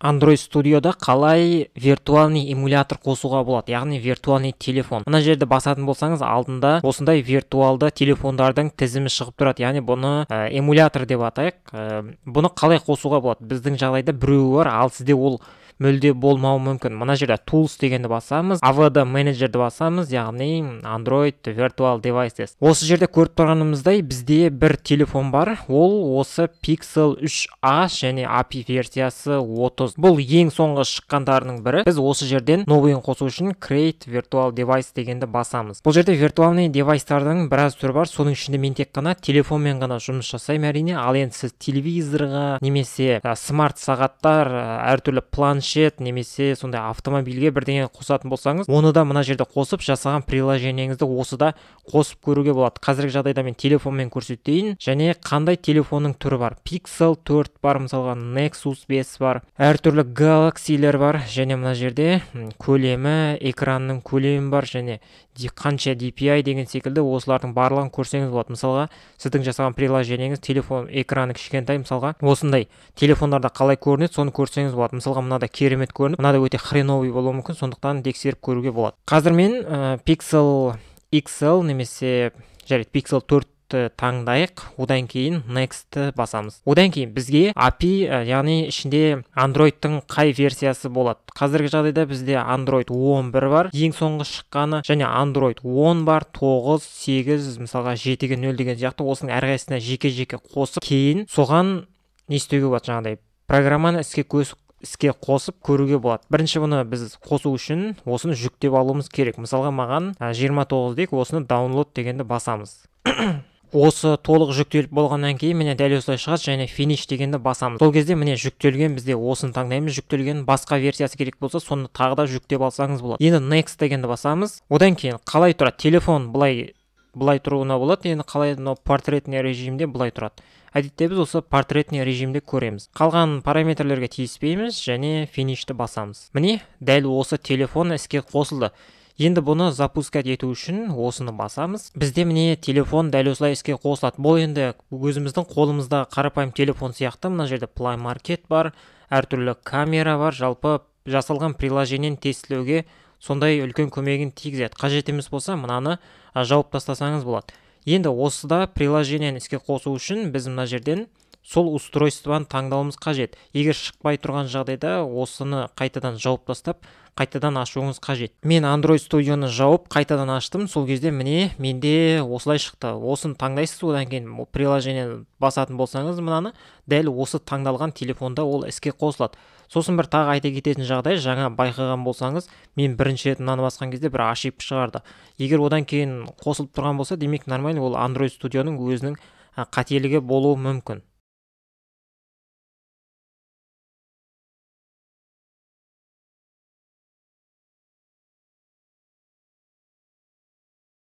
android студиода қалай виртуальный эмулятор қосуға болады яғни виртуальный телефон? Мына жерді басатын болсаңыз алдында осындай виртуалды телефондардың тізімі шығып тұрады яғни бұны ә, эмулятор деп атайық. Ә, бұны қалай қосуға болады? Біздің жағдайда біреуі бар ал сізде ол мүлде болмауы мүмкін. Мына жерде tools дегенді басамыз avd менеджерді басамыз яғни android virtual devices. Осы жерде көріп тұрғанымыздай бізде бір телефон бар. Ол осы pixel 3a және API версиясы 30 бұл ең соңғы шыққандарының бірі. Біз осы жерден новыйын қосу үшін create virtual device дегенді басамыз. Бұл жерде виртуальный девайстардың біраз түрі бар. Соның ішінде мен тек қана телефонмен ғана жұмыс жасаймын әрине. Ал енді сіз телевизорға немесе смарт сағаттар әртүрлі планшет планшет немесе сондай автомобильге бірдеңе қосатын болсаңыз оны да мына жерде қосып жасаған приложениеңізді осыда қосып көруге болады. Қазіргі жағдайда мен телефонмен көрсетейін. Және қандай телефонның түрі бар? Pixel 4 бар мысалға nexus 5 бар. Әртүрлі галаксилер бар. Және мына жерде көлемі экранның көлемі бар. Және қанша DPI деген секілді осылардың барлығын көрсеңіз болады. Мысалға сіздің жасаған приложениеңіз телефон экраны кішкентай мысалға осындай телефондарда қалай көрінеді соны көрсеңіз болады. Мысалға мынада керемет көрініп мынада өте хреновый болуы мүмкін сондықтан тексеріп көруге болады. Қазір мен ә, pixel xl немесе жарайды pixel 4 таңдайық. Одан кейін next басамыз. Одан кейін бізге API яғни ішінде androidтың қай версиясы болады? Қазіргі жағдайда бізде android 11 бар ең соңғы шыққаны және android 10 бар 9 8 мысалға 7-ге 0 деген сияқты осының әрқайсысына жеке жеке қосып кейін соған не істеуге болады жаңағыдай? Программаны іске іске қосып көруге болады. Бірінші бұны біз қосу үшін осыны жүктеп алуымыз керек. Мысалға маған 29 дейік осыны даунлод дегенді басамыз. Осы толық жүктеліп болғаннан кейін міне дәл осылай шығады және финиш дегенді басамыз. Сол кезде міне жүктелген бізде осыны таңдаймыз. Жүктелген басқа версиясы керек болса соны тағы да жүктеп алсаңыз болады. Енді next дегенді басамыз. Одан кейін қалай тұрады? Телефон былай былай тұруына болады. Енді қалай мынау портретный режимде былай тұрады? Әдетте біз осы портретный режимде көреміз. Қалған параметрлерге тиіспейміз және финишті басамыз. Міне дәл осы телефон іске қосылды. Енді бұны запускать ету үшін осыны басамыз. Бізде міне телефон дәл осылай іске қосылады. Бұл енді өзіміздің қолымыздағы қарапайым телефон сияқты. Мына жерде play market бар әртүрлі камера бар. Жалпы жасалған приложениені тестілеуге сондай үлкен көмегін тигізеді. Қажет емес болса мынаны жауып тастасаңыз болады. Енді осыда приложениені іске қосу үшін біз мына жерден сол устройствоны таңдауымыз қажет. Егер шықпай тұрған жағдайда осыны қайтадан жауып тастап қайтадан ашуыңыз қажет. Мен android студионы жауып қайтадан аштым. Сол кезде міне менде осылай шықты. Осыны таңдайсыз одан кейін приложение басатын болсаңыз мынаны дәл осы таңдалған телефонда ол іске қосылады. Сосын бір тағы айта кететін жағдай жаңа байқаған болсаңыз мен бірінші рет мынаны басқан кезде бір ошибка шығарды. Егер одан кейін қосылып тұрған болса демек нормально ол android студионың өзінің қателігі болуы мүмкін.